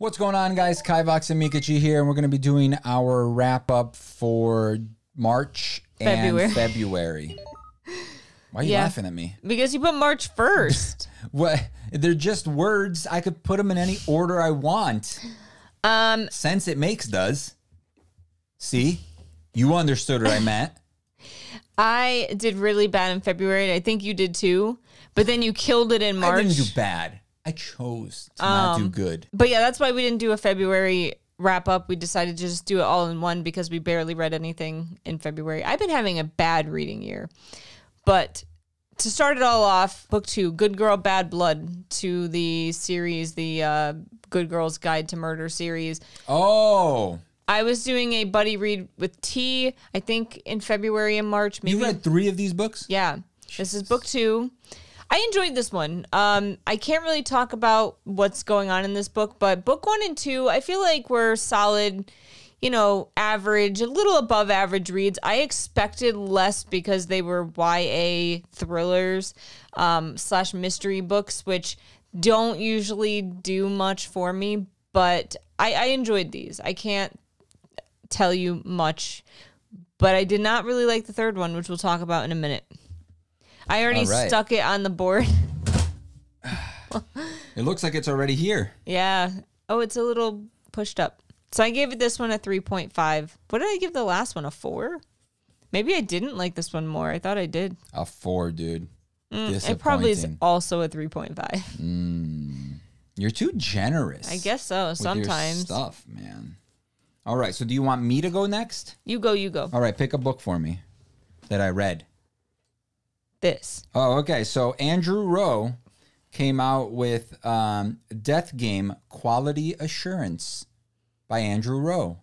What's going on, guys? Kivox and Meekachii here, and we're going to be doing our wrap up for March February. and February. Why are you Yeah. laughing at me? Because you put March first. What? They're just words. I could put them in any order I want. um, Sense it makes does. See? You understood what I meant. I did really bad in February. and I think you did too. But then you killed it in March. I didn't do bad. I chose to not do good. But yeah, that's why we didn't do a February wrap up. We decided to just do it all in one because we barely read anything in February. I've been having a bad reading year. But to start it all off, book two, Good Girl, Bad Blood, to the series, the uh, Good Girl's Guide to Murder series. Oh, I was doing a buddy read with T, I think in February and March. Maybe you read three of these books? yeah. This is book two. I enjoyed this one. Um, I can't really talk about what's going on in this book, but book one and two, I feel like were solid, you know, average, a little above average reads. I expected less because they were YA thrillers um, slash mystery books, which don't usually do much for me, but I, I enjoyed these. I can't tell you much, but I did not really like the third one, which we'll talk about in a minute. I already right. stuck it on the board. It looks like it's already here. yeah. Oh, it's a little pushed up. So I gave it this one a 3.5. What did I give the last one? A 4? Maybe I didn't like this one more. I thought I did. A four, dude. Mm, It probably is also a 3.5. You're too generous. I guess so. Sometimes. stuff, man. All right. So, do you want me to go next? You go, you go. All right. Pick a book for me that I read. This. Oh, okay. So Andrew Rowe came out with um, Death Game Quality Assurance by Andrew Rowe.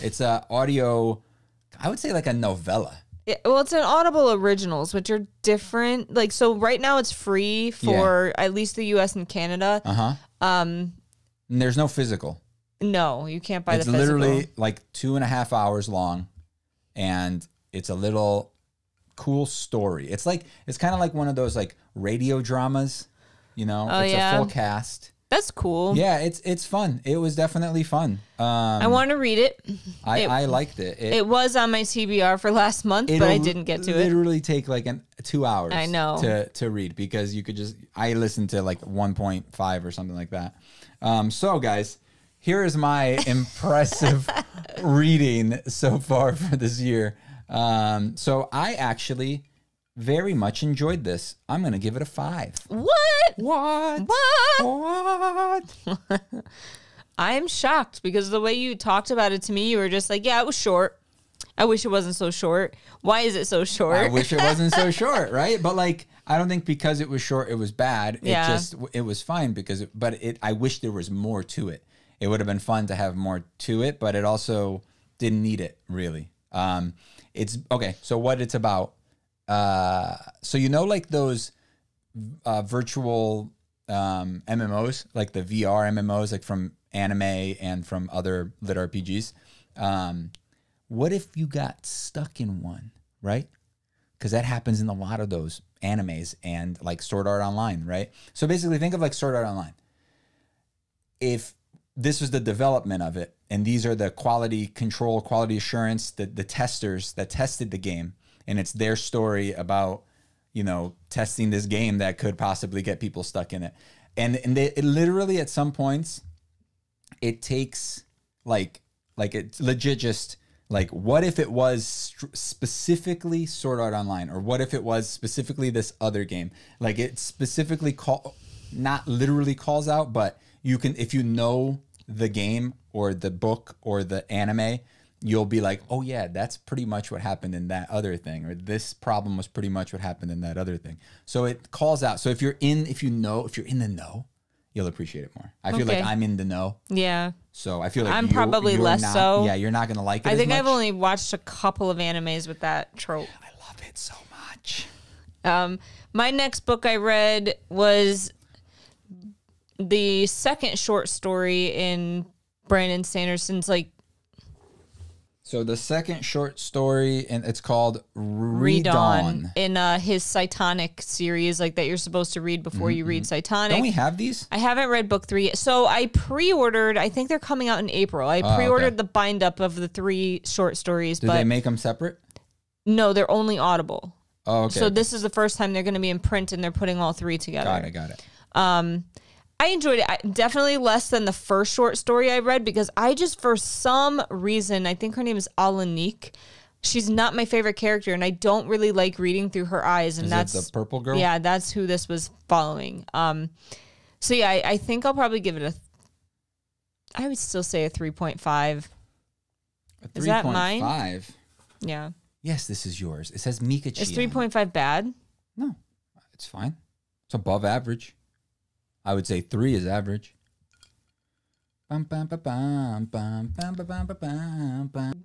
It's a audio, I would say like a novella. Yeah, well, it's an Audible Originals, which are different. Like, so right now it's free for at least the U.S. and Canada. Uh huh. Um, and there's no physical. No, you can't buy it's the physical. literally like two and a half hours long, and it's a little cool story. It's like it's kind of like one of those like radio dramas, you know. Oh, it's yeah. a full cast. That's cool. Yeah, it's it's fun. It was definitely fun. Um, I want to read it. I, it- I liked it. It, It was on my TBR for last month, but I didn't get to it. Literally take like an two hours. I know. to to read because you could just. I listened to like one point five or something like that. Um, so guys, here is my impressive reading so far for this year. Um, so I actually very much enjoyed this. I'm gonna give it a five. What? What? What? What? I am shocked because the way you talked about it to me, you were just like, "Yeah, it was short. I wish it wasn't so short. Why is it so short?" I wish it wasn't so short, right? But like, I don't think because it was short, it was bad. It Yeah. just it was fine because, it, but it. I wish there was more to it. It would have been fun to have more to it, but it also didn't need it really. Um, it's okay. So what it's about? Uh, so you know, like those uh, virtual um, MMOs, like the VR MMOs, like from anime and from other lit RPGs. Um, what if you got stuck in one, right? Because that happens in a lot of those animes and like Sword Art Online, right? So basically, think of like Sword Art Online. If this was the development of it, and these are the quality control, quality assurance, the the testers that tested the game, and it's their story about you know testing this game that could possibly get people stuck in it, and and they it literally at some points it takes like like it's legit just like what if it was specifically Sword Art Online? Or what if it was specifically this other game? Like it specifically call not literally calls out but you can if you know the game or the book or the anime you'll be like oh yeah that's pretty much what happened in that other thing or this problem was pretty much what happened in that other thing so it calls out so if you're in if you know if you're in the know you'll appreciate it more i feel like i'm in the know Yeah. so I feel like I'm you're- probably you're less not- so. Yeah, you're not gonna like it. I think I've only watched a couple of animes with that trope. I love it so much. Um, my next book I read was the second short story in Brandon Sanderson's like So the second short story, and it's called ReDawn. In uh, his Cytonic series, like that you're supposed to read before you read mm-hmm. Cytonic. Don't we have these? I haven't read book three yet. So I pre ordered, I think they're coming out in April. I Oh, okay. pre ordered the bind up of the three short stories, Do but they make them separate? no, they're only audible. Oh, okay. So this is the first time they're going to be in print and they're putting all three together. got it. Got it. Um, I enjoyed it. I, definitely less than the first short story I read because I just, for some reason, I think her name is Alanik. She's not my favorite character, and I don't really like reading through her eyes. And Is that's the purple girl? yeah, that's who this was following. Um, so yeah, I, I think I'll probably give it a. I would still say a three point five. A Is that mine? 3.5. Yeah, Yes, this is yours. It says Mika is three point five bad? No, it's fine. It's above average. I would say three is average.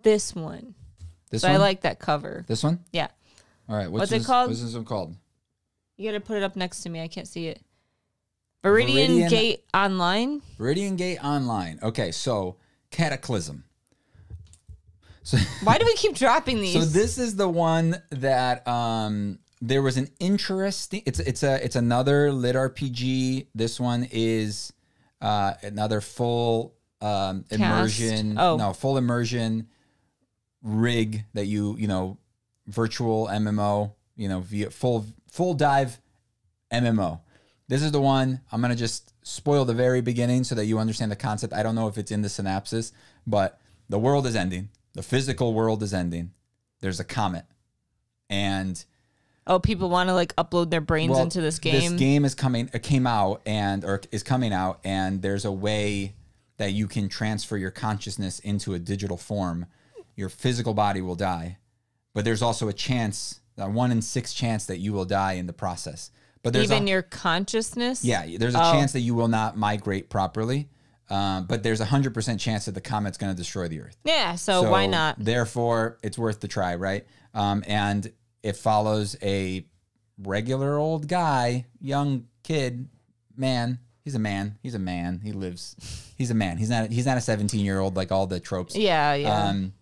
This one. This So one. I like that cover. this one. Yeah, All right. What's, What's it called? What's this one called? you got to put it up next to me. I can't see it. Viridian, Viridian- Gate Online. Viridian Gate Online. Okay, so Cataclysm. So, Why do we keep dropping these? so this is the one that um there was an interesting. It's it's a it's another lit RPG. This one is uh another full um immersion. Oh. No, full immersion rig that you you know virtual MMO. You know, via full full dive MMO. This is the one I'm gonna just spoil the very beginning so that you understand the concept. I don't know if it's in the synopsis, but the world is ending. The physical world is ending. There's a comet, and oh, people want to like upload their brains well, into this game. This game is coming. It came out and or is coming out, and there's a way that you can transfer your consciousness into a digital form. Your physical body will die, but there's also a chance, a one in six chance that you will die in the process. But there's Even a, your consciousness. yeah, there's a Oh. chance that you will not migrate properly. Um, but there's a hundred percent chance that the comet's going to destroy the Earth. Yeah. So, why not? Therefore, it's worth the try, right? Um, and it follows a regular old guy, young kid, man. He's a man. He's a man. He lives. He's a man. He's not. He's not a 17 year old like all the tropes. Yeah. Yeah. Um,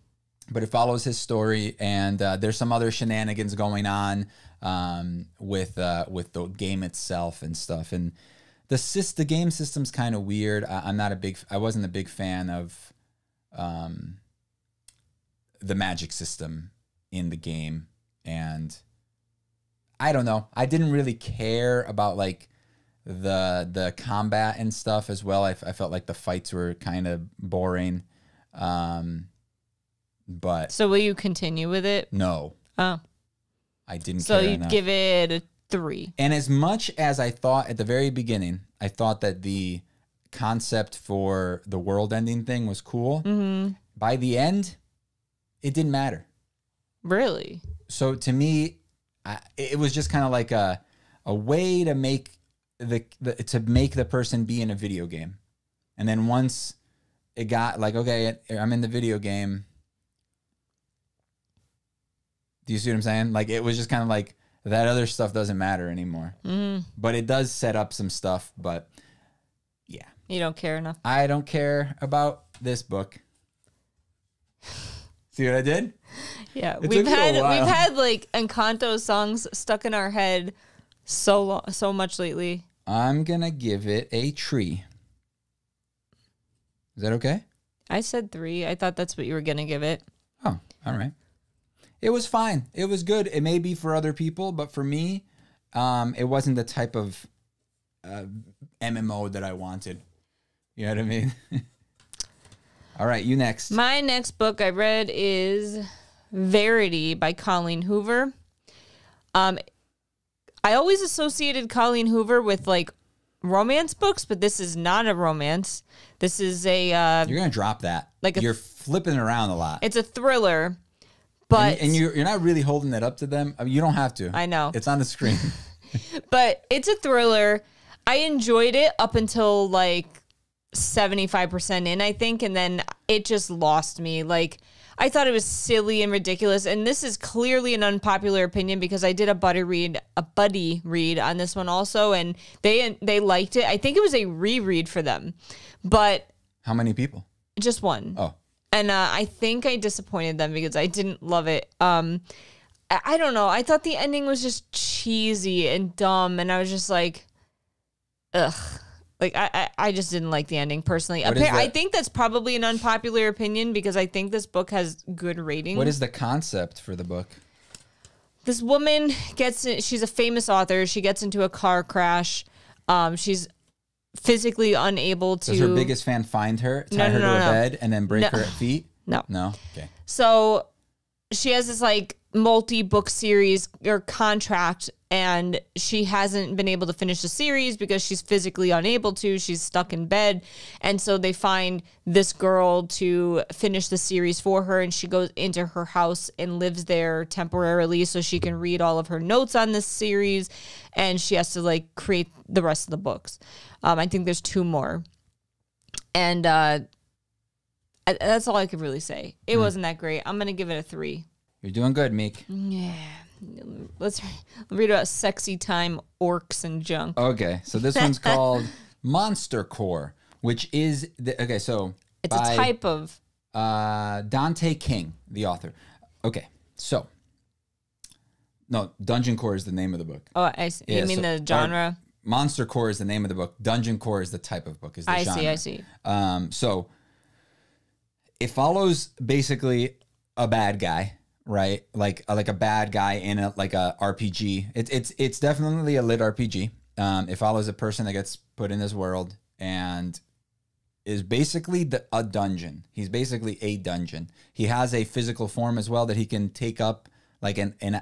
but it follows his story, and uh, there's some other shenanigans going on um, with uh, with the game itself and stuff. And the sys- the game system's kind of weird. I- I'm not a big. I wasn't a big fan of um, the magic system in the game, and I don't know. I didn't really care about like the the combat and stuff as well. I, f- I felt like the fights were kind of boring. Um, but so will you continue with it? no, Oh, I didn't so you give it a three. and as much as I thought at the very beginning, I thought that the concept for the world ending thing was cool. Mm-hmm. By the end, it didn't matter. Really? So to me, I, it was just kind of like a a way to make the, the to make the person be in a video game, and then once it got like okay, I'm in the video game. Do you see what I'm saying? Like it was just kind of like that other stuff doesn't matter anymore. Mm, But it does set up some stuff. But yeah, you don't care enough. I don't care about this book. See what I did? Yeah, It we've took you a had we've had like Encanto songs stuck in our head so long, so much lately. I'm gonna give it a tree. Is that okay? I said three. I thought that's what you were gonna give it. Oh, all right. It was fine. It was good. It may be for other people, but for me, um, it wasn't the type of uh, MMO that I wanted. You know what I mean? all right, you next. My next book I read is Verity by Colleen Hoover. Um, I always associated Colleen Hoover with like romance books, but this is not a romance. This is a uh, You're gonna drop that. Like a- you're flipping around a lot, it's a thriller, but and, and you're you're not really holding it up to them. I mean, you don't have to. I know. It's on the screen. but it's a thriller. I enjoyed it up until like 75% in, I think, and then it just lost me. Like I thought it was silly and ridiculous, and this is clearly an unpopular opinion because I did a buddy read, a buddy read on this one also, and they they liked it. I think it was a reread for them, but How many people? just one. Oh, and uh, I think I disappointed them because I didn't love it. Um, I, I don't know. I thought the ending was just cheesy and dumb, and I was just like, ugh. Like I, I, I just didn't like the ending personally. What is Appar- I think that's probably an unpopular opinion because I think this book has good ratings. What is the concept for the book? this woman gets in, she's a famous author she gets into a car crash um, she's physically unable to Does her biggest fan find her, tie No, no, her no, to a no. bed, and then break her feet? no No. Okay. so she has this like multi book series or contract and she hasn't been able to finish the series because she's physically unable to she's stuck in bed and so they find this girl to finish the series for her and she goes into her house and lives there temporarily so she can read all of her notes on this series and she has to like create the rest of the books um, i think there's two more and uh that's all I could really say. It wasn't that great. I'm gonna give it a three. You're doing good, Meek. Yeah. Let's read about sexy time orcs and junk. Okay, so this one's called Monster Core, which is the, okay. So It's by, a type of uh, Dante King, the author. Okay, so no, Dungeon Core is the name of the book. oh, I see. Yeah, you mean so- the genre? Monster Core is the name of the book. Dungeon Core is the type of book. Is the I genre. see. I see. Um, so it follows basically a bad guy, right? Like like a bad guy in a like a RPG. It's it's it's definitely a lit RPG. Um, it follows a person that gets put in this world and is basically the, a dungeon. He's basically a dungeon. He has a physical form as well that he can take up like an an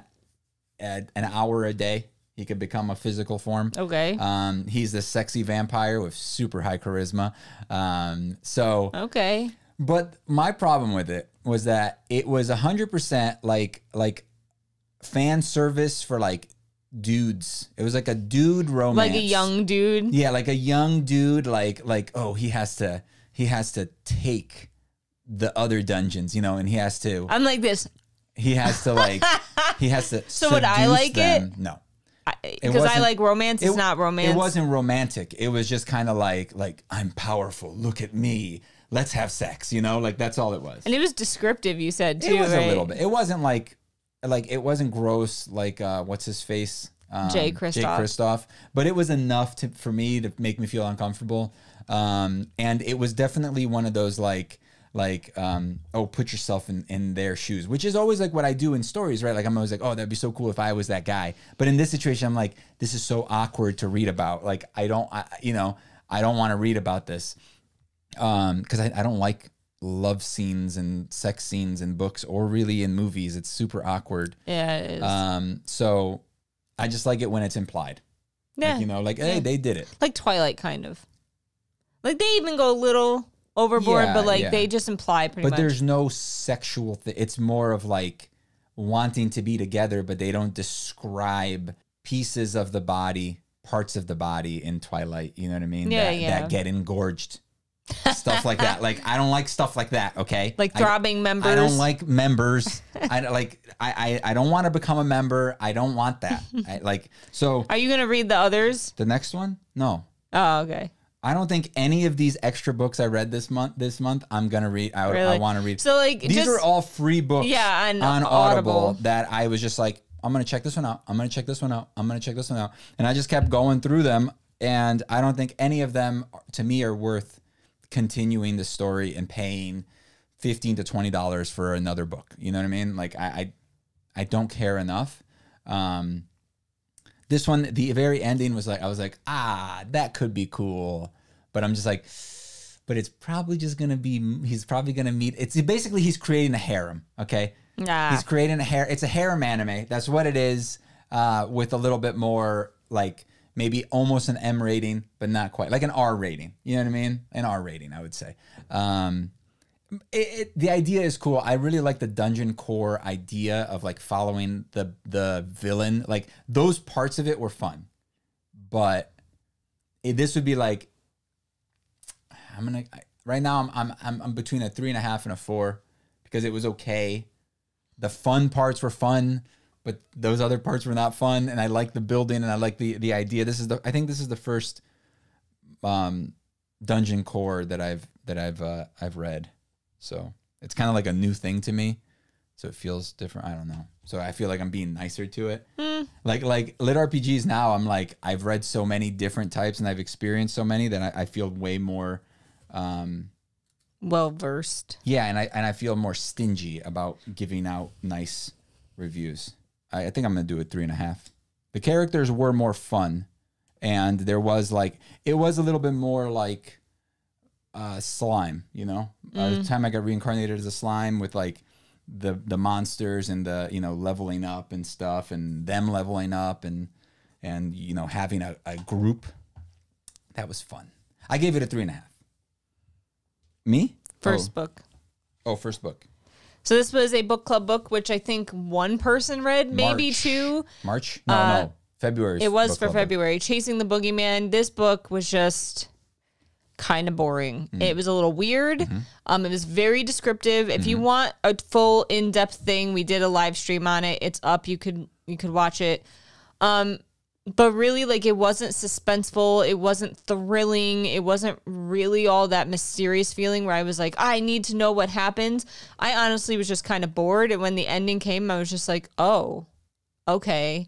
an hour a day. He could become a physical form. Okay. Um, he's the sexy vampire with super high charisma. Um, so, okay. but my problem with it was that it was hundred percent like like fan service for like dudes. It was like a dude romance, Like a young dude. yeah, like a young dude. Like like oh, he has to he has to take the other dungeons, you know, and he has to I'm like this he has to like he has to. So would I like it? No. because I wasn't- like romance. It's It- not romance. It wasn't romantic. It was just kind of like like I'm powerful. Look at me. Let's have sex. You know, like that's all it was. and it was descriptive. You said too. it was right? a little bit. It wasn't like like it wasn't gross. Like uh, what's his face? Um, Jay Jay Kristoff. Kristoff. But it was enough to for me to make me feel uncomfortable. Um, and it was definitely one of those like like um oh put yourself in in their shoes which is always like what i do in stories right like i'm always like oh that'd be so cool if i was that guy but in this situation i'm like this is so awkward to read about like i don't I, you know i don't want to read about this um because I, I don't like love scenes and sex scenes in books or really in movies it's super awkward Yeah, it is. um so i just like it when it's implied yeah, like, you know like hey they did it like Twilight, kind of. Like they even go a little overboard, Yeah, but like yeah. they just imply pretty much. but much. there's no sexual thing it's more of like wanting to be together but they don't describe pieces of the body parts of the body in twilight you know what i mean Yeah, that, yeah. that get engorged stuff like that like i don't like stuff like that okay like I- throbbing members. I don't like members. I don't like. I I, I don't want to become a member. I don't want that. I, like so. Are you gonna read the others? The next one, no. Oh, okay. I don't think any of these extra books I read this month. This month, I'm gonna read. I, would- I want to read. So like these just are all free books. Yeah, on on Audible. Audible. That I was just like, I'm gonna check this one out. I'm gonna check this one out. I'm gonna check this one out. And I just kept going through them, and I don't think any of them, to me, are worth continuing the story and paying fifteen to twenty dollars for another book. You know what I mean? Like I, I, I don't care enough. Um, this one, the very ending was like, I was like, ah, that could be cool, but I'm just like, but it's probably just gonna be. He's probably gonna meet. It's basically he's creating a harem. Okay, nah. he's creating a hair. It's a harem anime. That's what it is. Uh, with a little bit more like maybe almost an M rating, but not quite like an R rating. You know what I mean? An R rating, I would say. Um, it, it, the idea is cool. I really like the dungeon core idea of like following the the villain. Like those parts of it were fun, but it, this would be like I'm gonna I, right now. I'm, I'm I'm I'm between a three and a half and a four because it was okay. The fun parts were fun, but those other parts were not fun. And I like the building and I like the the idea. This is the I think this is the first um dungeon core that I've that I've uh, I've read. So It's kind of like a new thing to me, so it feels different. I don't know. So I feel like I'm being nicer to it. Like like lit RPGs now. I'm like I've read so many different types and I've experienced so many that I, I feel way more. Um, Well versed. yeah, and I and I feel more stingy about giving out nice reviews. I, I think I'm gonna do it three and a half. The characters were more fun, and there was like it was a little bit more like uh, slime. You know, by the time I got reincarnated as a slime with like the the monsters and the you know leveling up and stuff, and them leveling up and and you know having a, a group. That was fun. I gave it a three and a half. Me? First Oh. book. Oh, first book. So this was a book club book, which I think one person read, maybe March. two. March? No, Uh, no. February. It was for February. Chasing the Boogeyman. This book was just kind of boring. Mm. It was a little weird. Mm-hmm. Um, it was very descriptive. If you want a full in-depth thing, we did a live stream on it. It's up. You could you could watch it. Um, but really, like it wasn't suspenseful. It wasn't thrilling. It wasn't really all that mysterious feeling where I was like, I need to know what happens. I honestly was just kind of bored. And when the ending came, I was just like, oh, okay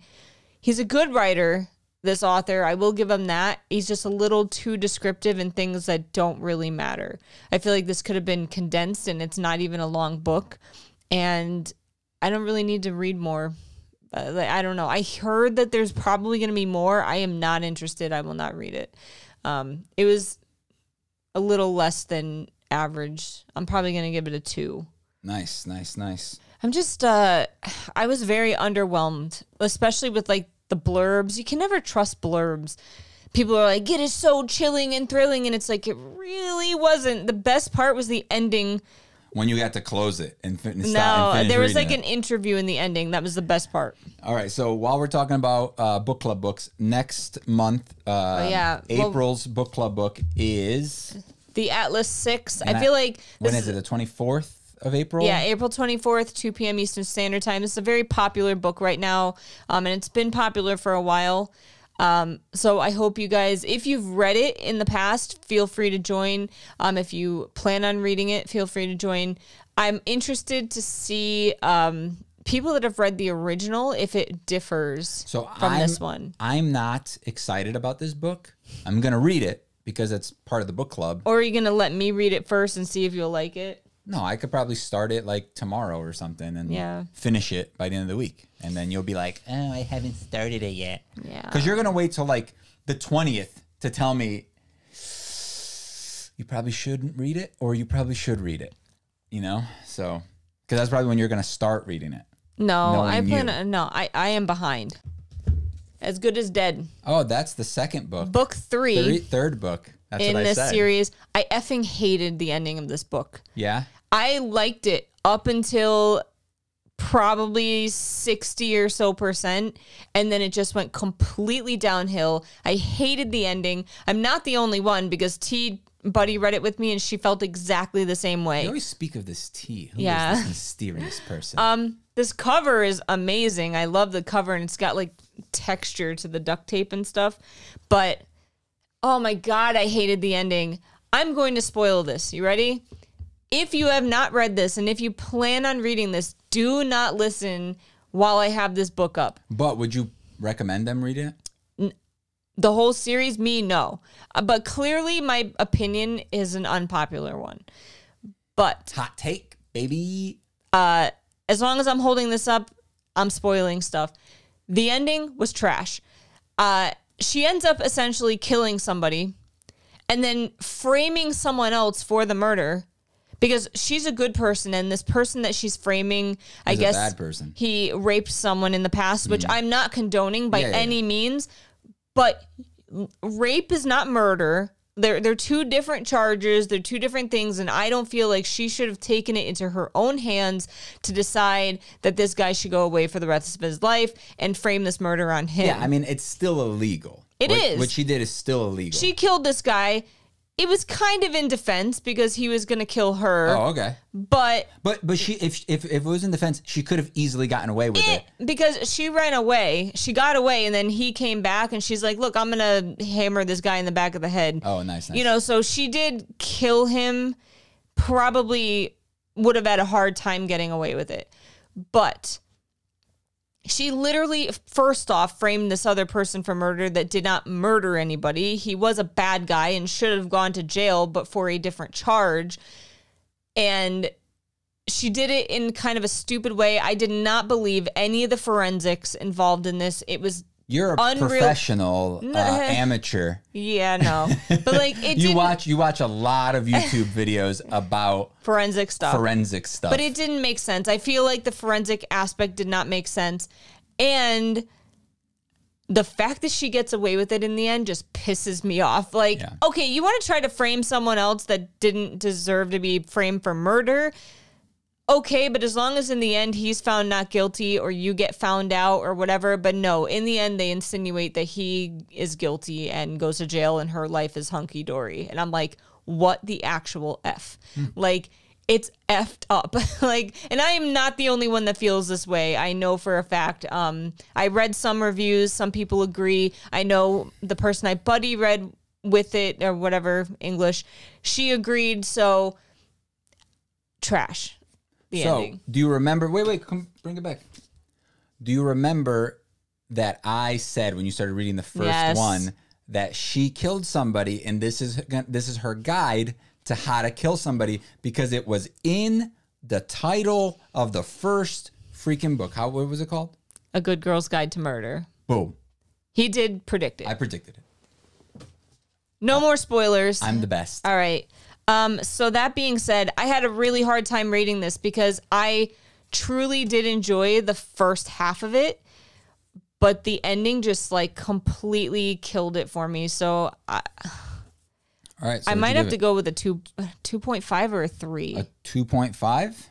he's a good writer this author i will give him that he's just a little too descriptive in things that don't really matter i feel like this could have been condensed and it's not even a long book and i don't really need to read more uh, like, i don't know i heard that there's probably going to be more i am not interested i will not read it um, it was a little less than average i'm probably going to give it a two Nice, nice, nice. I'm just uh I was very underwhelmed, especially with like the blurbs. You can never trust blurbs. People are like, it is so chilling and thrilling, and it's like it really wasn't. The best part was the ending. When you got to close it and, and No, and there was like it. an interview in the ending. That was the best part. All right, so while we're talking about uh, book club books, next month, uh, Oh, yeah, well- April's book club book is The Atlas Six. I I- feel like when is it? The twenty fourth of April. Yeah, April 24th, 2 p.m. Eastern Standard Time. It's a very popular book right now, um, and it's been popular for a while. Um, so I hope you guys, if you've read it in the past, feel free to join. Um, if you plan on reading it, feel free to join. I'm interested to see um, people that have read the original if it differs So from I'm, this one. I'm not excited about this book. I'm gonna read it because it's part of the book club. Or are you going to let me read it first and see if you'll like it? No, I could probably start it like tomorrow or something and Yeah. finish it by the end of the week, and then you'll be like, "Oh, I haven't started it yet." Yeah. Because you're gonna wait till like the twentieth to tell me you probably shouldn't read it, or you probably should read it. You know, so because that's probably when you're gonna start reading it. No, I plan you. no, I, I am behind. As good as dead. Oh, that's the second book. Book three. Third, third book. That's in what I this said. series. I effing hated the ending of this book. Yeah. I liked it up until probably 60 or so percent and then it just went completely downhill. I hated the ending. I'm not the only one because T buddy read it with me and she felt exactly the same You way. always speak of this T. Who is Yeah. this mysterious person? Um this cover is amazing. I love the cover and it's got like texture to the duct tape and stuff. But oh my god, I hated the ending. I'm going to spoil this. You ready? If you have not read this and if you plan on reading this, do not listen while I have this book up. but would you recommend them read it? The whole series, me, no. Uh, But clearly, my opinion is an unpopular one. But Hot take, baby. Uh, as long as I'm holding this up, I'm spoiling stuff. The ending was trash. Uh, she ends up essentially killing somebody and then framing someone else for the murder because she's a good person and this person that she's framing, I Is a guess bad person. Mm. he raped someone in the past, which I'm not condoning by Yeah, yeah, any means, but rape is not murder. They're they're two different charges. They're two different things, and I don't feel like she should have taken it into her own hands to decide that this guy should go away for the rest of his life and frame this murder on him. Yeah, I mean it's still illegal. It It is. is. What she did is still illegal. she killed this guy. It was kind of in defense because he was going to kill her, oh, okay. but But but she if if if it was in defense, she could have easily gotten away with eh, it. because she ran away. She got away, and then he came back, and she's like, "Look, I'm gonna hammer this guy in the back of the head." Oh, nice, nice. You know, so she did kill him, probably would have had a hard time getting away with it. But she literally, first off, framed this other person for murder that did not murder anybody. He was a bad guy and should have gone to jail, but for a different charge. And she did it in kind of a stupid way. I did not believe any of the forensics involved in this. It was You're a Unreal- professional uh, amateur. yeah, no. But like it You watch you watch a lot of YouTube videos about forensic stuff. forensic stuff. but it didn't make sense. I feel like the forensic aspect did not make sense. And the fact that she gets away with it in the end just pisses me off. Like, Yeah. okay, you want to try to frame someone else that didn't deserve to be framed for murder. Okay, but as long as in the end he's found not guilty or you get found out or whatever, but no, in the end they insinuate that he is guilty and goes to jail and her life is hunky dory. And I'm like, what the actual F? Like, it's effed up. like, and I am not the only one that feels this way. I know for a fact. Um, I read some reviews, some people agree. I know the person I buddy read with it or whatever English, she agreed. So, trash. The so, ending. do you remember? Wait, wait, come bring it back. Do you remember that I said when you started reading the first Yes. one that she killed somebody, and this is this is her guide to how to kill somebody because it was in the title of the first freaking book. How what was it called? A Good Girl's Guide to Murder. Boom! He did predict it. I predicted it. no more spoilers. I'm the best. All right. Um, so that being said, I had a really hard time reading this because I truly did enjoy the first half of it, but the ending just like completely killed it for me. So I, All right, so I might have to it? go with a two, two point five or a three. a two point five.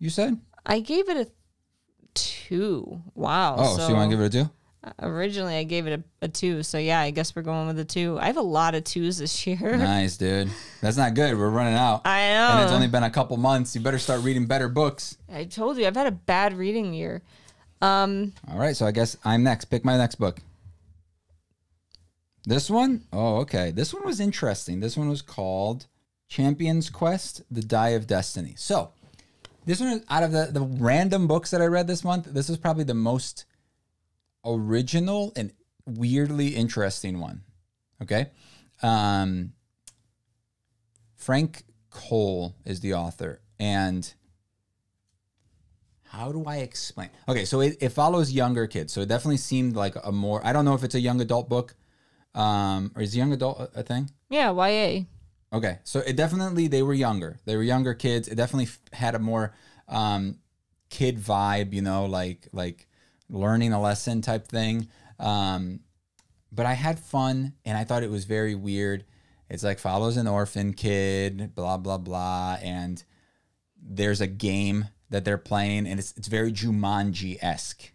You said. I gave it a two. Wow. Oh, so, you want to give it a two? Originally, I gave it a, a two. So yeah, I guess we're going with a two. I have a lot of twos this year. Nice, dude. That's not good. We're running out. I know. And it's only been a couple months. You better start reading better books. I told you I've had a bad reading year. Um, All right, so I guess I'm next. Pick my next book. This one? Oh, okay. This one was interesting. This one was called Champion's Quest: The Die of Destiny. So, this one out of the the random books that I read this month, this is probably the most original and weirdly interesting one. Okay? Um Frank Cole is the author and how do I explain? Okay, so it, it follows younger kids. So it definitely seemed like a more I don't know if it's a young adult book. Um or is young adult a, thing? yeah, YA. Okay, so it definitely they were younger. They were younger kids. It definitely had a more um, kid vibe, you know, like like learning a lesson type thing. Um, but I had fun, and I thought it was very weird. It's like follows an orphan kid, blah blah blah, and there's a game that they're playing, and it's it's very Jumanji esque.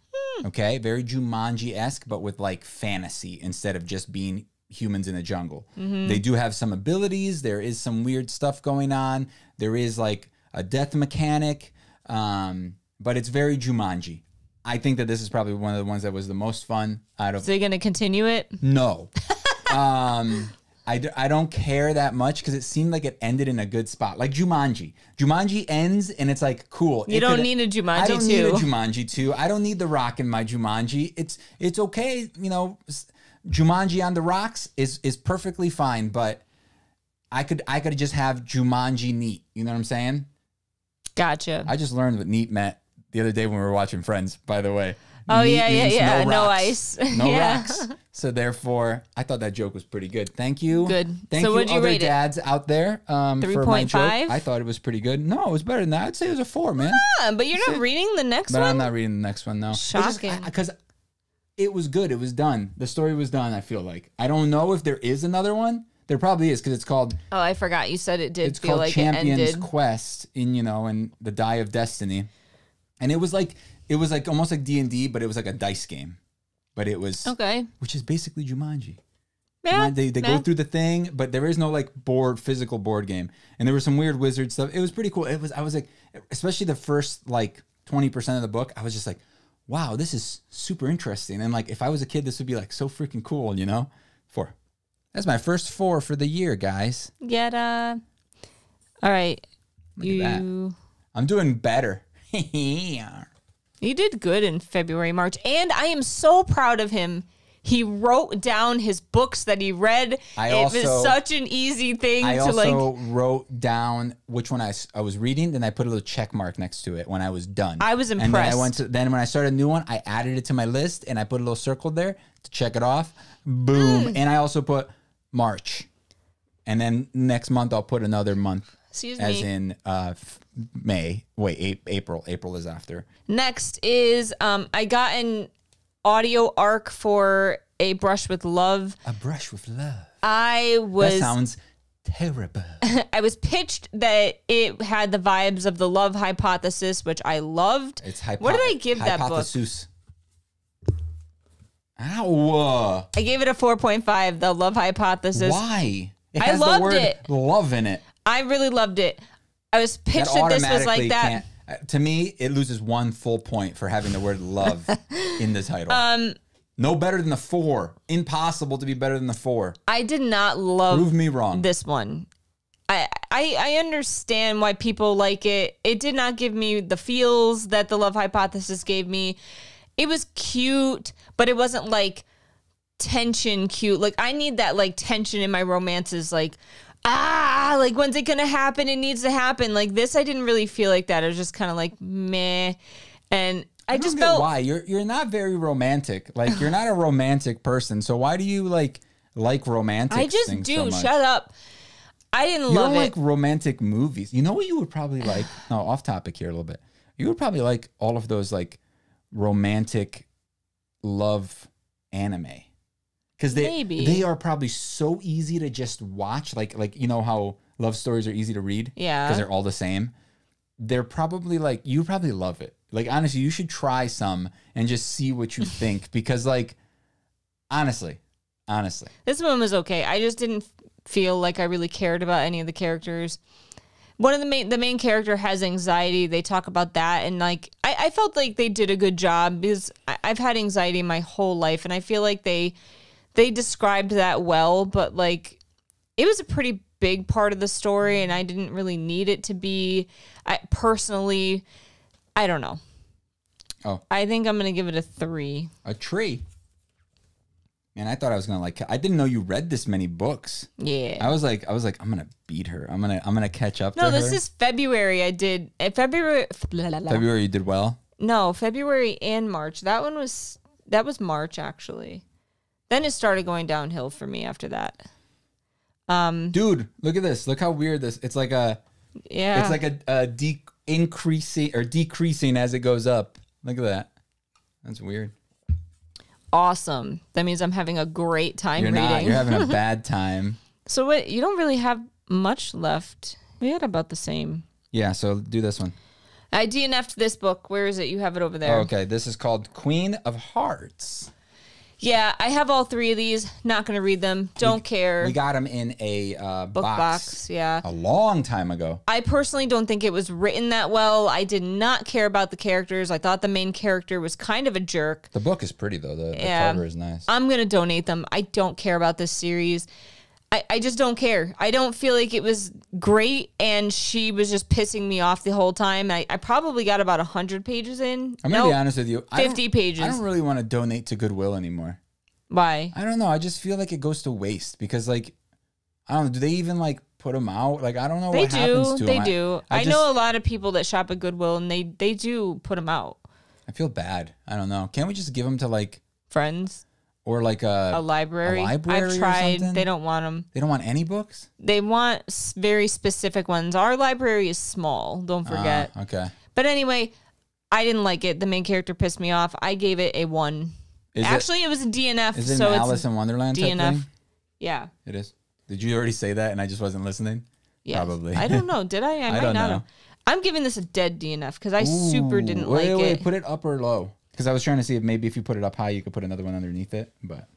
Okay, very Jumanji esque, but with like fantasy instead of just being humans in the jungle. They do have some abilities. There is some weird stuff going on. There is like a death mechanic, um, but it's very Jumanji. I think that this is probably one of the ones that was the most fun out of So you're gonna continue it? no. um, I, d- I don't care that much because it seemed like it ended in a good spot. Like Jumanji. Jumanji ends and it's like, cool. You It don't need a Jumanji I don't need a Jumanji 2. I don't need the rock in my Jumanji. It's it's okay. You know, Jumanji on the rocks is is perfectly fine, but I could I could just have Jumanji neat. You know what I'm saying? Gotcha. I just learned what neat meant the other day when we were watching Friends, by the way. Oh, Neat yeah, yeah, yeah. No rocks. ice. No Yeah. rocks. So therefore, I thought that joke was pretty good. Thank you. Good. Thank So you, you other rate it? dads out there. Um, for my joke. 3.5? I thought it was pretty good. No, it was better than that. I'd say it was a four, man. Yeah, but you're not reading the next But one. I'm not reading the next one though. Shocking. Because it was good. It was done. The story was done. I feel like. I don't know if there is another one. There probably is because it's called oh, I forgot. You said it did it's feel called like Champions it ended. Quest in you know in the Die of Destiny, and it was like it was like almost like D and D, but it was like a dice game, but it was Okay. which is basically Jumanji. Yeah. They, they yeah. go through the thing, but there is no like board physical board game. And there was some weird wizard stuff. It was pretty cool. It was I was like, especially the first like twenty percent of the book, I was just like, wow, this is super interesting. And like if I was a kid, this would be like so freaking cool, you know? Four. That's my first four for the year, guys. Get uh. All right. Look at that. you. I'm doing better. He did good in February, March, and I am so proud of him. He wrote down his books that he read. I it was also- such an easy thing I to also like. wrote down which one I, I was reading, then I put a little check mark next to it when I was done. I was And then I went to then when I started a new one, I added it to my list and I put a little circle there to check it off. Boom. Hmm. And I also put March. And then next month I'll put another month Excuse as me. in uh May. Wait, A- April. April is after. Next is um, I got an audio ARC for A Brush with Love. A brush with love. I was. That sounds terrible. I was pitched that it had the vibes of the love hypothesis, which I loved. It's hypo- what did I give that book? Ow. I gave it a 4.5, the love hypothesis. Why? It I has loved the word it. love in it. I really loved it. I was pitched that, this was like that. uh, To me, it loses one full point for having the word love in the title. Um, no better than the four. Impossible to be better than the four. I did not love Prove me wrong. this one. I, I I understand why people like it. It did not give me the feels that the love hypothesis gave me. It was cute, but it wasn't like tension cute. Like I need that like tension in my romances like ah, like when's it going to happen? It needs to happen. Like this I didn't really feel like that. It was just kind of like meh. And I, I don't just felt why you're you're not very romantic. Like you're not a romantic person. So why do you like like romantic? I just do. So? Shut up. I didn't You love don't it. like romantic movies. You know what you would probably like? No, off topic here a little bit. You would probably like all of those like romantic love anime. Cause they Maybe. they are probably so easy to just watch. Like like you know how love stories are easy to read? Yeah. Because they're all the same. They're probably like you probably love it. Like honestly, you should try some and just see what you think. Because like honestly, honestly. This one was okay. I just didn't feel like I really cared about any of the characters. One of the main the main character has anxiety. They talk about that, and like I, I felt like they did a good job because I, I've had anxiety my whole life, and I feel like they they described that well. But like it was a pretty big part of the story, and I didn't really need it to be. I personally, I don't know. Oh. I think I'm gonna give it a three. A tree. Man, I thought I was gonna like. I didn't know you read this many books. Yeah. I was like, I was like, I'm gonna beat her. I'm gonna, I'm gonna catch up no, to this her. is February. I did uh, February. February. You did well. No, February and March. That one was that was March actually. Then it started going downhill for me after that. Um, Dude, look at this. Look how weird this. It's like a, Yeah. it's like a, a de- increasing or decreasing as it goes up. Look at that. That's weird. awesome. That means I'm having a great time You're reading. not. You're having a bad time. so what you don't really have much left. We had about the same. Yeah. So do this one. I DNF'd this book. Where is it? You have it over there. Oh, okay. This is called Queen of Hearts. Yeah, I have all three of these. Not going to read them. Don't care. We got them in a uh, Book box, box. Yeah. a long time ago. I personally don't think it was written that well. I did not care about the characters. I thought the main character was kind of a jerk. The book is pretty though. The, the Yeah. cover is nice. I'm gonna donate them. I don't care about this series. I, I just don't care. I don't feel like it was great, and she was just pissing me off the whole time. I, I probably got about hundred pages in. I'm gonna Nope. be honest with you. I don't- 50 pages. I don't really want to donate to Goodwill anymore. Why? I don't know. I just feel like it goes to waste because, like, I don't know. Do they even like put them out? Like, I don't know They what happens do. to They them. do. I, I, just, know a lot of people that shop at Goodwill, and they they do put them out. I feel bad. I don't know. Can't we just give them to like Friends, or like a? a library. library I've tried. They don't want them. they don't want any books. They want very specific ones. Our library is small. Don't forget. Ah, okay. But anyway, I didn't like it. The main character pissed me off. I gave it a one. Is Actually, it, was a DNF. it is it so Alice in Wonderland type DNF. thing? yeah. It is. Did you already say that and I just wasn't listening? Yes. Probably. I don't know. Did I? I, might don't not know. I'm giving this a dead DNF because I super didn't wait, like wait, it. Put it up or low because I was trying to see if maybe if you put it up high, you could put another one underneath it. But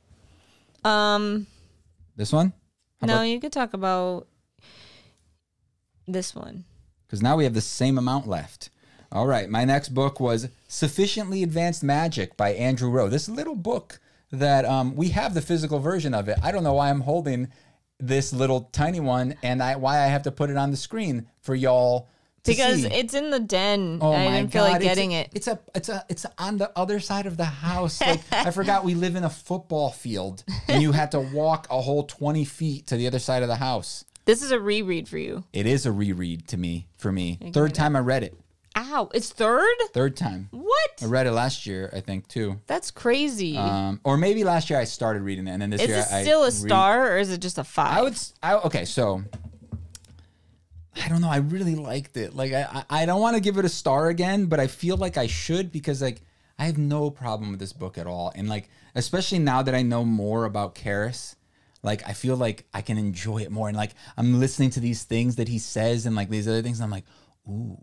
um, this one, How no, you could talk about this one. because now we have the same amount left. All right, my next book was Sufficiently Advanced Magic by Andrew Rowe. This little book that um, we have the physical version of it. I don't know why I'm holding this little tiny one and I, why I have to put it on the screen for y'all because see. it's in the den. Oh I didn't feel God, like it's a- getting it. It's a, it's a, it's on the other side of the house. Like I forgot we live in a football field, and you had to walk a whole twenty feet to the other side of the house. This is a reread for you. It is a reread to me. For me, third time I read it. Ow, it's third? Third time What? I read it last year, I think too. That's crazy. Um, or maybe last year I started reading it, and then this is year this I still a read- star or is it just a five? I would. I, okay, so I don't know. I really liked it. Like I, I don't want to give it a star again, but I feel like I should because like I have no problem with this book at all, and like especially now that I know more about Keras. Like I feel like I can enjoy it more, and like I'm listening to these things that he says, and like these other things. I'm like, ooh,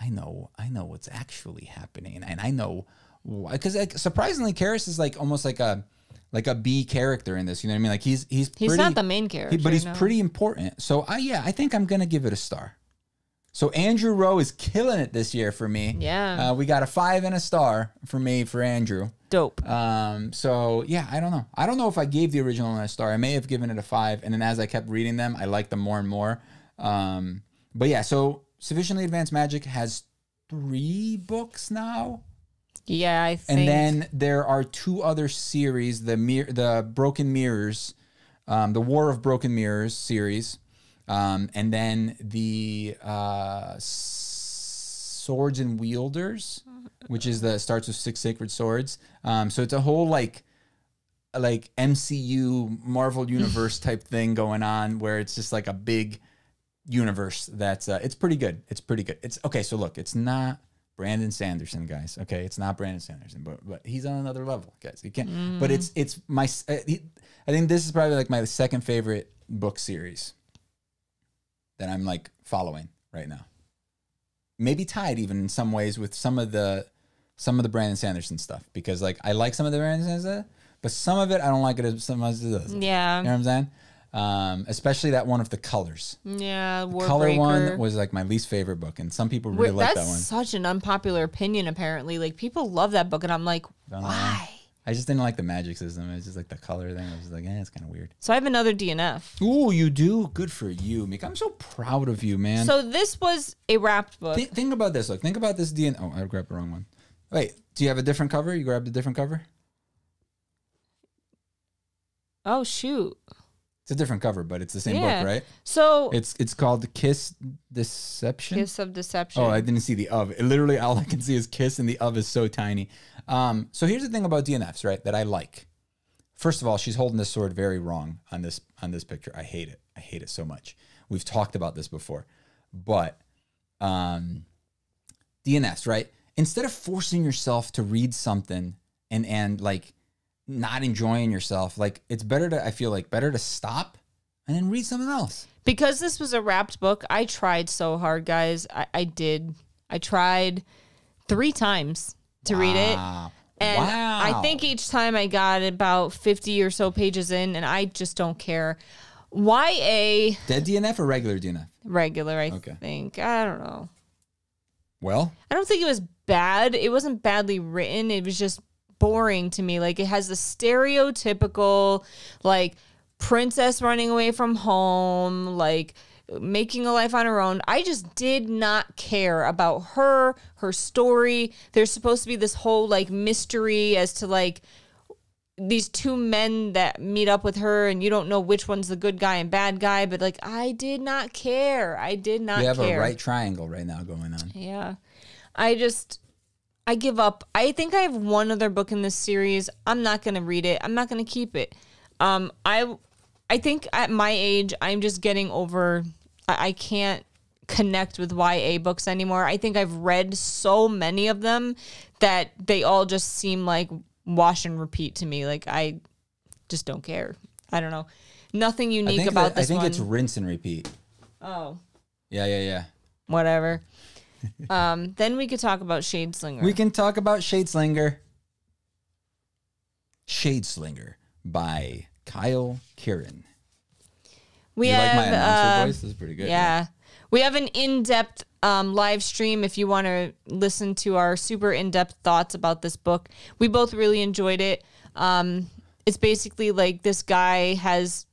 I know, I know what's actually happening, and I know why because like surprisingly, Keras is like almost like a like a B character in this. You know what I mean? Like he's he's He's not the main he- character. but he's no. pretty important. So I yeah, I think I'm gonna give it a star. So Andrew Rowe is killing it this year for me. Yeah. uh, we got a five and a star for me for Andrew. dope. Um, so yeah, I don't know. I don't know if I gave the original a star. I may have given it a five, and then as I kept reading them, I liked them more and more. Um, but yeah, so sufficiently advanced magic has three books now. Yeah, I think. And then there are two other series: the mir- the Broken Mirrors, um, the War of Broken Mirrors series, um, and then the uh, Swords and Wielders, which is the starts with six sacred swords. Um, so it's a whole like like MCU Marvel universe type thing going on where it's just like a big universe that's uh, it's pretty good. It's pretty good. It's okay, so look, it's not Brandon Sanderson, guys. Okay, it's not Brandon Sanderson, but but he's on another level, guys. You can't. But it's it's my. Uh, he, I think this is probably like my second favorite book series that I'm like following right now. Maybe tied even in some ways with some of the some of the Brandon Sanderson stuff because like I like some of the Brandon Sanderson, but some of it I don't like it as much it does. yeah. You know what I'm saying? Um, especially that one of the colors. Yeah, Warbreaker. Color one was like my least favorite book, and some people really like that one. such an unpopular opinion, apparently. Like, people love that book, and I'm like, Don't why? I just didn't like the magic system. It's just like the color thing. I was just like, eh, it's kind of weird. So I have another DNF. Ooh, you do? Good for you, Meek. I'm so proud of you, man. So this was a wrapped book. Thi- think about this. Look, think about this DNA. Oh, I grabbed the wrong one. Wait, do you have a different cover? You grabbed a different cover? oh shoot! It's a different cover, but it's the same Yeah. book, right? So It's it's called Kiss Deception. Kiss of Deception. Oh, I didn't see the of. It literally, all I can see is kiss, and the of is so tiny. Um, so here's the thing about DNFs, right? That I like. First of all, she's holding this sword very wrong on this on this picture. I hate it. I hate it so much. We've talked about this before, but um, DNFs, right? Instead of forcing yourself to read something and and like not enjoying yourself, like it's better to. I feel like better to stop and then read something else. because this was a wrapped book. I tried so hard, guys. I, I did. I tried three times to read it. And wow. I think each time I got about 50 or so pages in, and I just don't care. YA dead DNF or regular DNF. regular, I Okay. think. I don't know. Well, I don't think it was bad. It wasn't badly written. It was just boring to me. Like it has the stereotypical like princess running away from home, like making a life on her own. I just did not care about her, her story. There's supposed to be this whole like mystery as to like these two men that meet up with her and you don't know which one's the good guy and bad guy, but like I did not care. I did not we have care. a right triangle right now going on. Yeah. I just I give up. I think I have one other book in this series. I'm not going to read it. I'm not going to keep it. Um I I think at my age I'm just getting over I, I can't connect with YA books anymore. I think I've read so many of them that they all just seem like wash and repeat to me. Like I just don't care. I don't know. Nothing unique about that- I think one. it's rinse and repeat. oh, Yeah, yeah, yeah. whatever. Um, then we could talk about Shadeslinger. We can talk about Shadeslinger. Shadeslinger by Kyle Kirrin. We you have like my announcer uh, voice? This is pretty good. yeah. We have an in-depth um, live stream if you want to listen to our super in-depth thoughts about this book. We both really enjoyed it. Um, it's basically like this guy has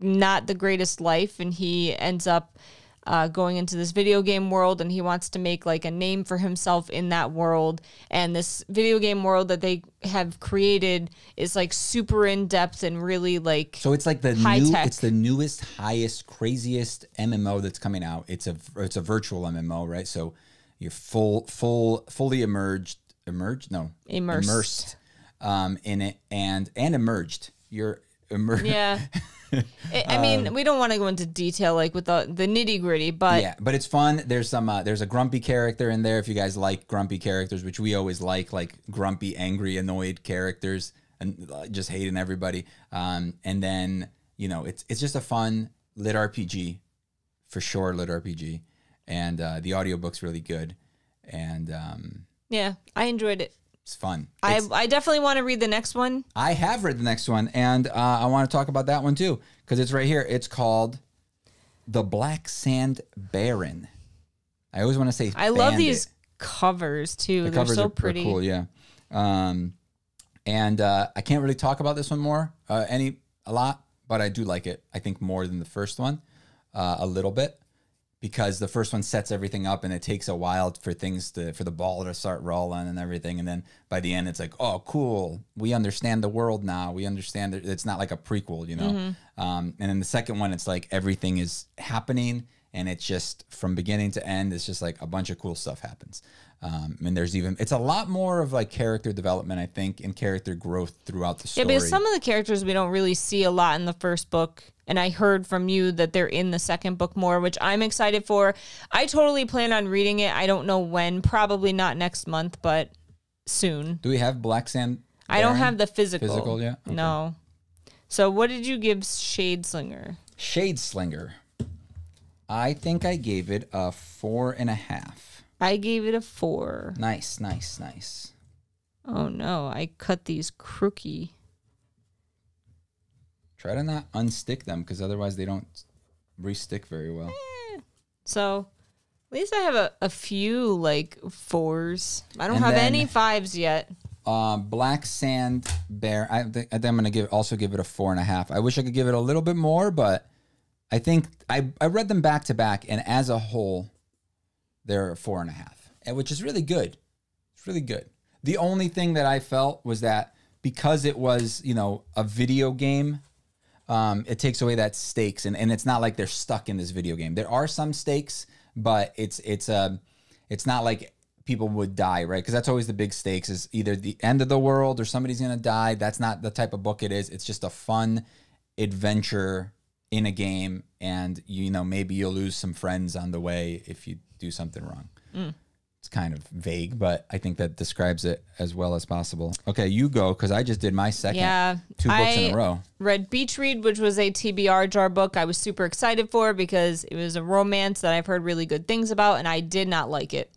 not the greatest life and he ends up uh, going into this video game world and he wants to make like a name for himself in that world. And this video game world that they have created is like super in depth and really like So it's like the new, tech. it's the newest, highest, craziest MMO that's coming out. It's a it's a virtual MMO, right? So you're full, full, fully emerged, emerged, no, Immersed. immersed um, in it, and and emerged. You're immersed. yeah. I I mean, we don't want to go into detail like with the the nitty gritty, but yeah, but it's fun. There's some uh, there's a grumpy character in there. If you guys like grumpy characters, which we always like, like grumpy, angry, annoyed characters, and uh, just hating everybody. Um, and then you know, it's it's just a fun lit RPG, for sure, lit RPG, and uh, the audiobook's really good, and um, yeah, I enjoyed it. It's fun. I, It's- I definitely want to read the next one. I have read the next one, and uh, I want to talk about that one too because it's right here. It's called "The Black Sand Baron." I always want to say. I love these covers too. The They're covers so are, are pretty. cool, yeah. Um, and uh, I can't really talk about this one more, uh, any a lot, but I do like it. I think more than the first one, uh, a little bit, because the first one sets everything up, and it takes a while for things to for the ball to start rolling and everything, and then by the end, it's like, oh, cool, we understand the world now. We understand that it's not like a prequel, you know. Mm-hmm. Um, and then the second one, it's like everything is happening and it's just from beginning to end it's just like a bunch of cool stuff happens um, and there's even it's a lot more of like character development i think and character growth throughout the story. Yeah, because some of the characters we don't really see a lot in the first book. And I heard from you that they're in the second book more, which I'm excited for. I totally plan on reading it. I don't know when, probably not next month, but soon. do we have black sand I don't have the physical. Physical, yeah? Okay. No. So what did you give Shadeslinger? shade slinger i think i gave it a four and a half I gave it a four. nice nice nice Oh no, I cut these crooky. try to not unstick them because otherwise they don't re-stick very well So at least I have a, a few like fours. I don't And have then- any fives yet. Um, Black Sand Bear. I think, I think I'm gonna give also give it a four and a half. I wish I could give it a little bit more, but I think I I read them back to back, and as a whole, they're four and a half, and which is really good. It's really good. The only thing that I felt was that because it was you know a video game, um, it takes away that stakes, and, and it's not like they're stuck in this video game. There are some stakes, but it's it's a it's not like people would die, right? Because that's always the big stakes is either the end of the world or somebody's gonna die. That's not the type of book it is. It's just a fun adventure in a game, and you know maybe you'll lose some friends on the way if you do something wrong. Mm. It's kind of vague, but I think that describes it as well as possible. Okay, you go because I just did my second Yeah. two books in a row. Read Beach Read, which was a TBR jar book. I was super excited for because it was a romance that I've heard really good things about, and I did not like it.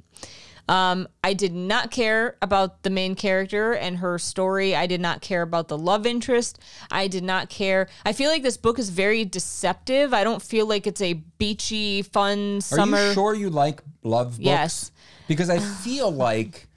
Um, I did not care about the main character and her story. I did not care about the love interest. I did not care. I feel like this book is very deceptive. I don't feel like it's a beachy, fun summer. Are you sure you like love books? Yes. Because I feel like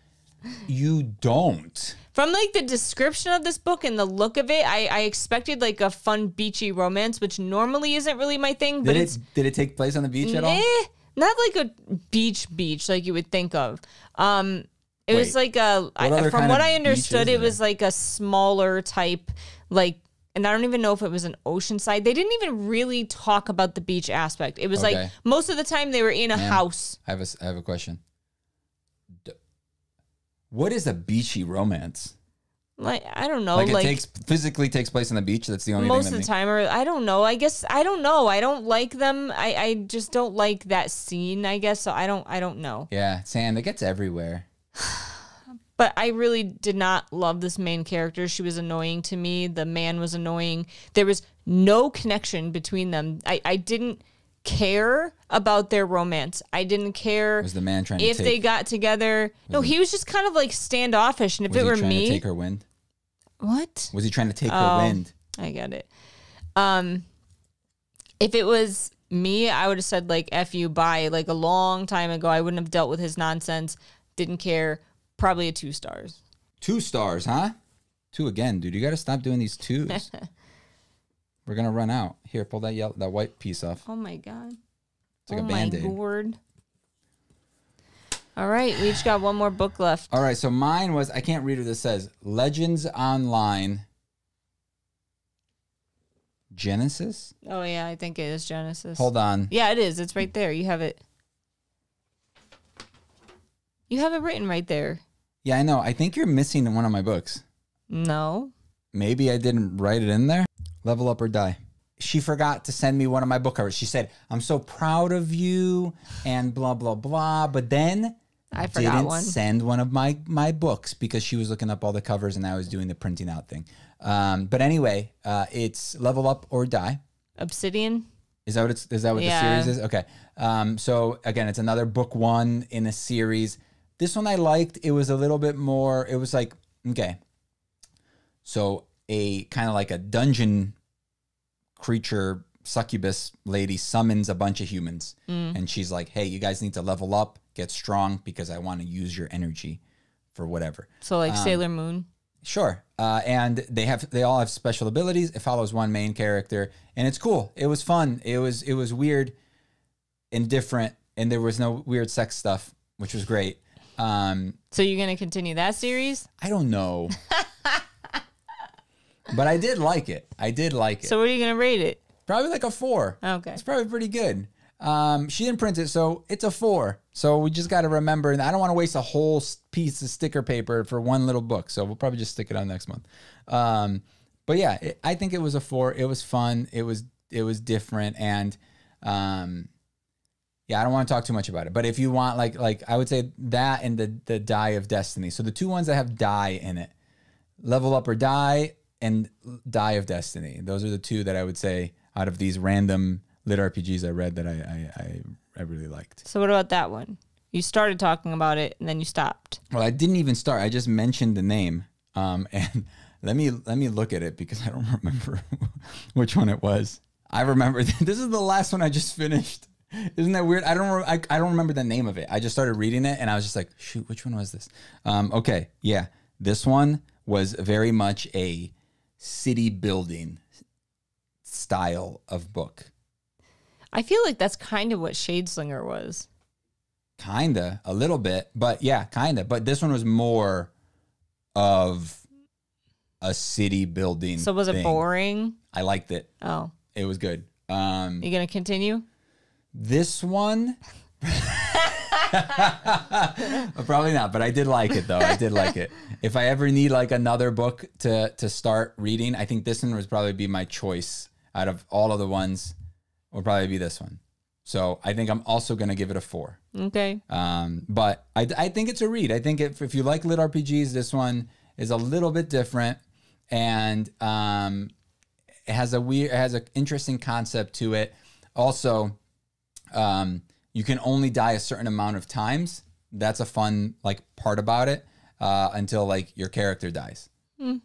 you don't. From like the description of this book and the look of it, I, I expected like a fun beachy romance, which normally isn't really my thing. But Did it's it did it take place on the beach at all? eh, not like a beach beach like you would think of. Um, it was like a I, from what I understood, it was like a smaller type like. And I don't even know if it was an ocean side. They didn't even really talk about the beach aspect. It was like most of the time they were in a Ma'am, house. I have a s- I have a question. D- What is a beachy romance? Like I don't know, Like, like, it takes physically takes place on the beach. That's the only most of the time or i don't know i guess i don't know i don't like them i i just don't like that scene i guess so i don't i don't know Yeah, sand. It gets everywhere. but i really did not love this main character she was annoying to me the man was annoying there was no connection between them i i didn't care about their romance i didn't care Was the man trying if they got together no he was just kind of like standoffish and if was it he were trying me to take her wind? what Was he trying to take Oh. her wind? I get it. Um, if it was me, I would have said like "f you" bye like a long time ago. I wouldn't have dealt with his nonsense. Didn't care. Probably a two stars. Two stars, huh? Two again, dude. You got to stop doing these twos. We're gonna run out. Here, pull that yellow, that white piece off. Oh my god. It's like oh a my band aid. lord. All right, we each got one more book left. All right, so mine was I can't read what this says. Legends Online Genesis? Oh yeah, I think it is Genesis. Hold on. Yeah, it is. It's right there. You have it. You have it written right there. Yeah, I know. I think you're missing one of my books. No. Maybe I didn't write it in there. Level up or die. She forgot to send me one of my book covers. She said, "I'm so proud of you," and blah blah blah. But then I forgot didn't one. send one of my my books because she was looking up all the covers and I was doing the printing out thing. Um, but anyway, uh, it's level up or die. Obsidian. Is that what it's? Is that what Yeah. the series is? Okay. Um, so again, it's another book one in a series. This one I liked. It was a little bit more. It was like okay. So a kind of like a dungeon creature succubus lady summons a bunch of humans, and she's like, "Hey, you guys need to level up, get strong, because I want to use your energy for whatever." So like Sailor Moon. Sure. Uh, and they have they all have special abilities. It follows one main character, and it's cool. It was fun. It was it was weird and different, and there was no weird sex stuff, which was great. Um, So you're gonna continue that series? I don't know, but I did like it. I did like it. So what are you gonna rate it? probably like a four. Okay. It's probably pretty good. Um, she didn't print it, so it's a four. So we just got to remember, and I don't want to waste a whole piece of sticker paper for one little book. So we'll probably just stick it on next month. Um, but yeah, it, I think it was a four. It was fun. It was it was different, and um, yeah, I don't want to talk too much about it. But if you want, like like I would say that and the the Die of Destiny. So the two ones that have die in it, Level Up or Die and Die of Destiny. Those are the two that I would say out of these random lit RPGs I read that I I, I, I really liked. So what about that one? You started talking about it and then you stopped. Well, I didn't even start. I just mentioned the name. Um, and let me let me look at it because I don't remember which one it was. I remember this is the last one I just finished. Isn't that weird? I don't I, I don't remember the name of it. I just started reading it and I was just like, shoot, which one was this? Um, okay, yeah, this one was very much a city building style of book. I feel like that's kind of what Shadeslinger was. Kinda, a little bit, but yeah, kinda. But this one was more of a city building. So was it thing. boring? I liked it. Oh, It was good. Um, you gonna continue? this one, probably not, but I did like it though. I did like it. If I ever need like another book to to start reading, I think this one would probably be my choice out of all of the ones. Would probably be this one. So I think I'm also gonna give it a four. Okay. Um, but I, I think it's a read. I think if, if you like lit RPGs, this one is a little bit different, and um, it has a weird, it has an interesting concept to it. Also, um, you can only die a certain amount of times. That's a fun like part about it uh, until like your character dies.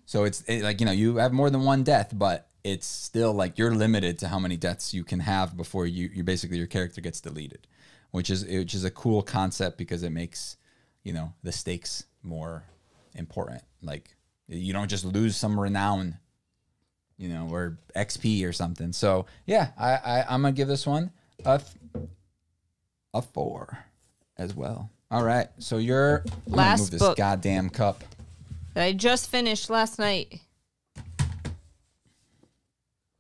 So it's it, like you know you have more than one death, but it's still like you're limited to how many deaths you can have before you you basically your character gets deleted, which is which is a cool concept because it makes you know the stakes more important. Like you don't just lose some renown, you know, or XP or something. So yeah, I, I I'm gonna give this one a f- a four as well. All right, so you're I'm Last move this book. goddamn cup. I just finished last night.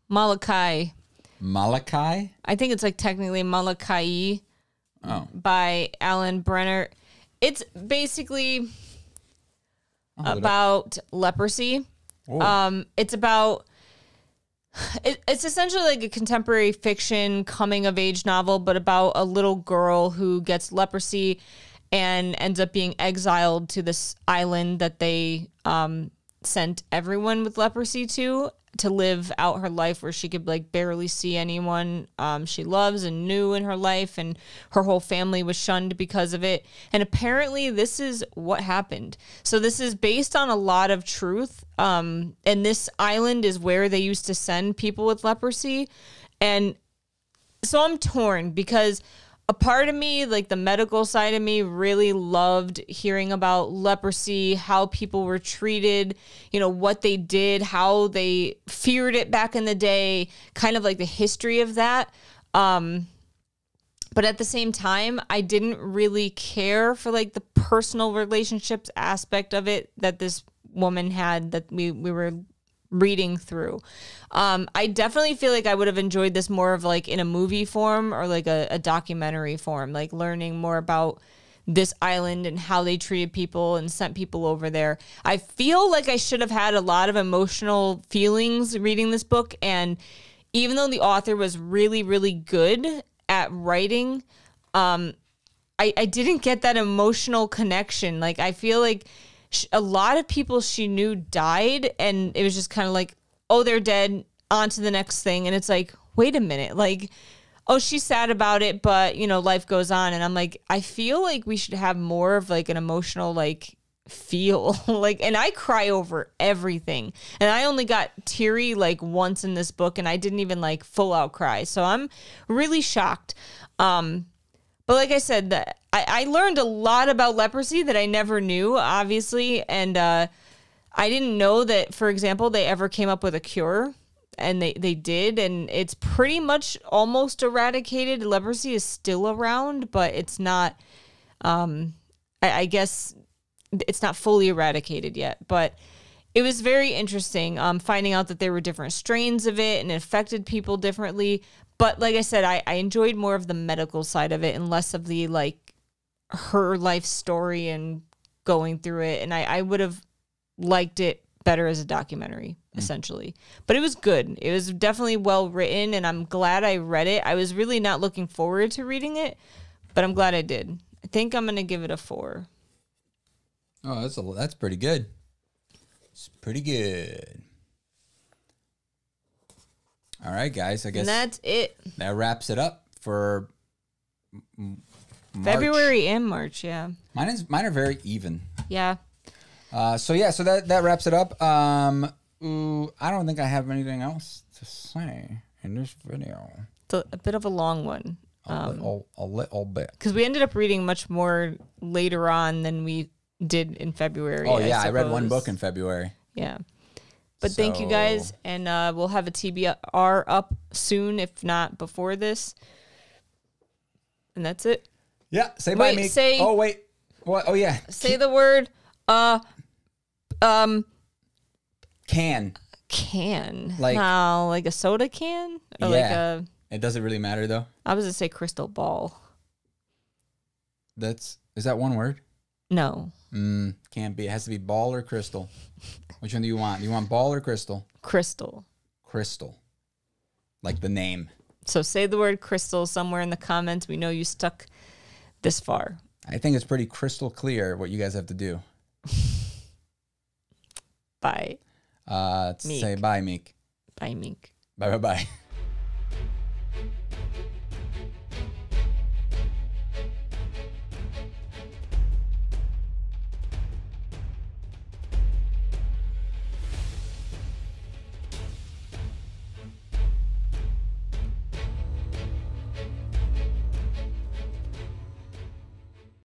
Malachi. Malachi. I think it's like technically Moloka'i Oh, by Alan Brennert. It's basically about leprosy. Oh. Um, it's about it, it's essentially like a contemporary fiction coming of age novel, but about a little girl who gets leprosy and ends up being exiled to this island that they um, sent everyone with leprosy to to live out her life where she could like barely see anyone um, she loves and knew in her life and her whole family was shunned because of it. And apparently this is what happened. So this is based on a lot of truth um, and this island is where they used to send people with leprosy. And so I'm torn because a part of me, like the medical side of me, really loved hearing about leprosy, how people were treated, you know, what they did, how they feared it back in the day, kind of like the history of that. Um, but at the same time, I didn't really care for like the personal relationships aspect of it that this woman had that we we were reading through. Um, I definitely feel like I would have enjoyed this more of like in a movie form or like a, a documentary form, like learning more about this island and how they treated people and sent people over there. I feel like I should have had a lot of emotional feelings reading this book. And even though the author was really, really good at writing, um, I, I didn't get that emotional connection. Like, I feel like sh- a lot of people she knew died, and it was just kind of like, oh, they're dead, on to the next thing. And it's like, wait a minute. Like, oh, she's sad about it, but you know, life goes on. And I'm like, I feel like we should have more of like an emotional, like, feel like and i cry over everything and i only got teary like once in this book and i didn't even like full out cry so i'm really shocked um but like i said that I, I learned a lot about leprosy that i never knew obviously. And uh i didn't know that for example they ever came up with a cure. And they they did. And it's pretty much almost eradicated. Leprosy is still around but it's not um I, I guess it's not fully eradicated yet. But it was very interesting um, finding out that there were different strains of it and it affected people differently but like i said I, I enjoyed more of the medical side of it and less of the like her life story and going through it. And i, I would have liked it better as a documentary mm. essentially. But it was good. It was definitely well written and i'm glad i read it. I was really not looking forward to reading it but i'm glad i did. I think i'm gonna give it a four. Oh, that's a, that's pretty good. It's pretty good. All right, guys. I guess and that's it that wraps it up for March. february and march yeah Mine is mine are very even. yeah Uh, so yeah, so that that wraps it up. Um, ooh, I don't think I have anything else to say in this video. it's a, a bit of a long one A little, a little bit. because we ended up reading much more later on than we did in february Oh yeah, I read one book in February. Yeah. But thank you guys, and uh, we'll have a TBR up soon, if not before this. And that's it. Yeah, say bye Wait, me. say- oh wait, what? Oh yeah, Say the word uh um can. can. Like- no, like a soda can? Or like a It doesn't really matter though. I was gonna say crystal ball. That's is that one word? No. Mm, can't be. It has to be ball or crystal. Which one do you want? Do you want ball or crystal? Crystal. Crystal, like the name. So say the word crystal somewhere in the comments. We know you stuck this far. I think it's pretty crystal clear what you guys have to do. Bye. Uh, say bye, Meek. Bye, Meek. Bye, bye, bye.